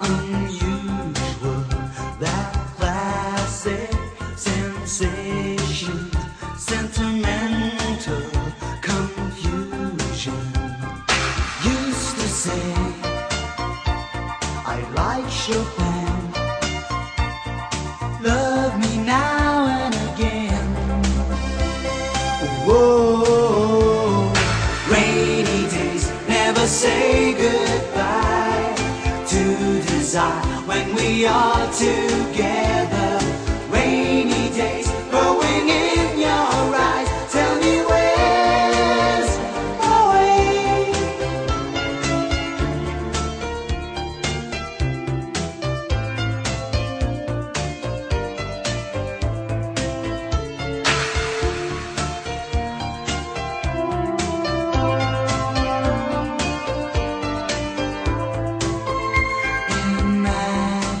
unusual, that classic sensation, sentimental confusion. Used to say, I like when we are together. Rainy days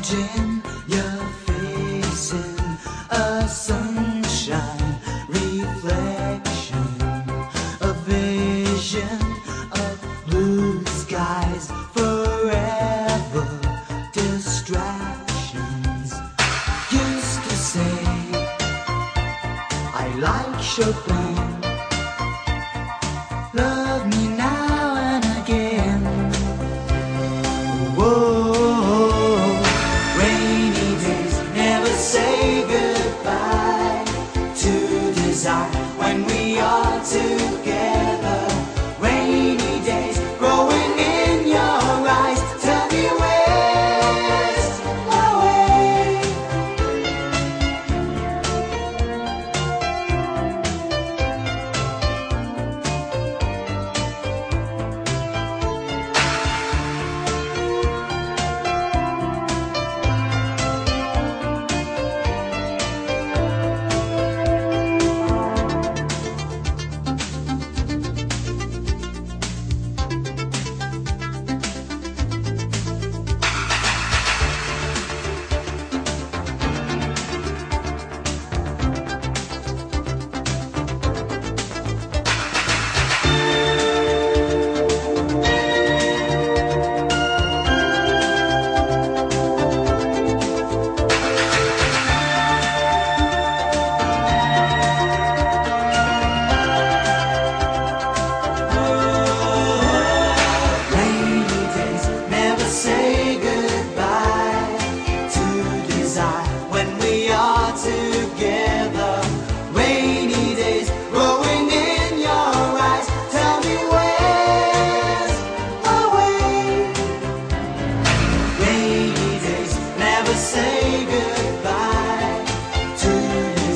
Imagine you're facing a sunshine reflection, a vision of blue skies forever. Distractions used to say, I like Chopin.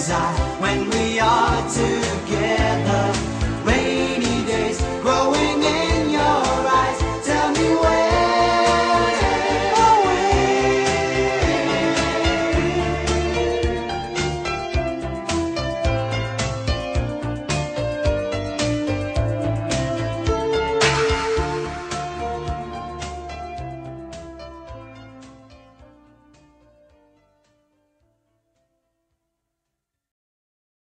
desire when we are together.